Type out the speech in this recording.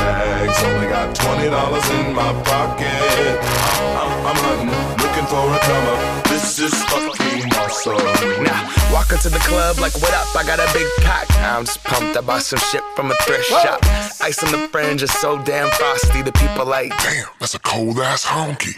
Only got twenty dollars in my pocket. I'm, I'm hunting, looking for a come up. This is fucking awesome. Now, walk into the club like, what up? I got a big pack. I'm just pumped. I bought some shit from a thrift shop. Ice on the fringe is so damn frosty. The people like, Damn, that's a cold ass honky.